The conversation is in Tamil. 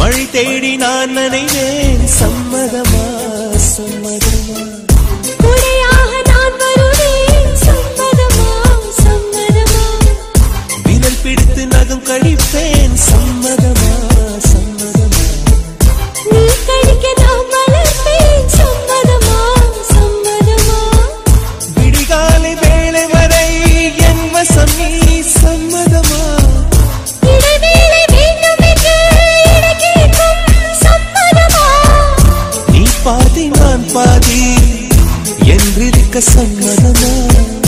மழை தேடி நான் நினைவேன். சம்மதமா சம்மதமா? பிடித்து நகம் கழிப்பேன். பாதி நான் பாதி என்றிருக்க சம்மதமா